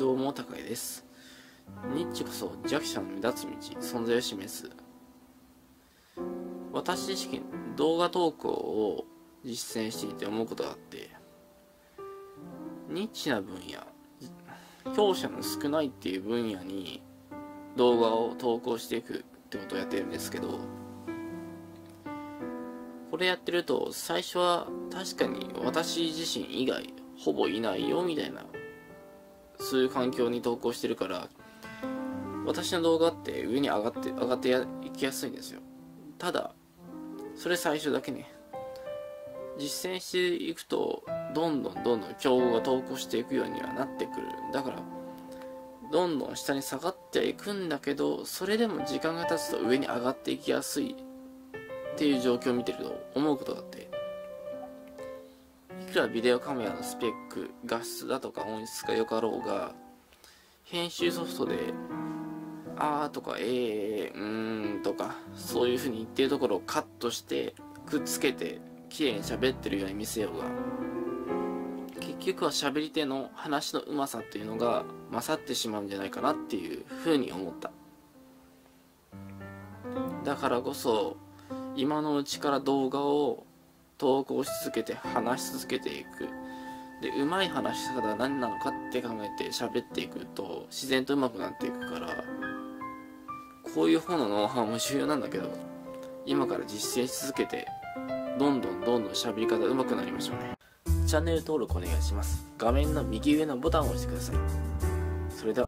どうも高井です。ニッチこそ弱者の目立つ道存在を示す。私自身動画投稿を実践していて思うことがあってニッチな分野強者の少ないっていう分野に動画を投稿していくってことをやってるんですけどこれやってると最初は確かに私自身以外ほぼいないよみたいなそういう環境に投稿してるから私の動画って上に上がって上がっていきやすいんですよ。ただそれ最初だけね。実践していくとどんどんどんどん競合が投稿していくようにはなってくる。だからどんどん下に下がっていくんだけどそれでも時間が経つと上に上がっていきやすいっていう状況を見てると思うことがあってくらビデオカメラのスペック画質だとか音質が良かろうが編集ソフトで「あ」とか「えー」「うーん」とかそういう風に言ってるところをカットしてくっつけて綺麗に喋ってるように見せようが。結局は喋り手の話のうまさっていうのが勝ってしまうんじゃないかなっていう風に思った。だからこそ今のうちから動画を投稿し続けて話し続けていく。でうまい話し方は何なのかって考えて喋っていくと自然と上手くなっていくからこういう方のノウハウも重要なんだけど今から実践し続けてどんどんどんどん喋り方上手くなりましょうね。チャンネル登録お願いします。画面の右上のボタンを押してください。それでは。